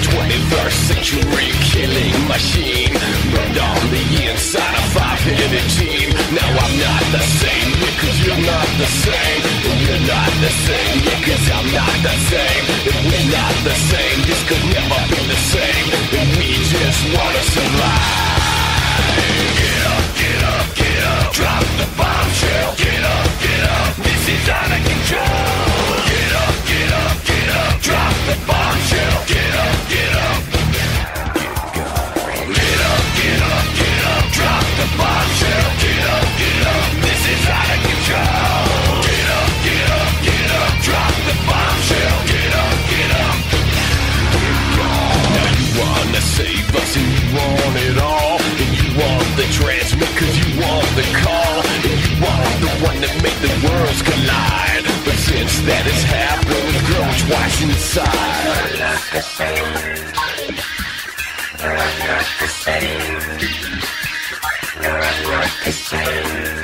21st century killing machine. But on the inside a five-headed team. Now I'm not the same because you're not the same. You're not the same because I'm not the same. If we're not the same, this could never be the same. And we just wanna survive. that has happened grow twice inside. You're not the same. You're not the same. You're not the same.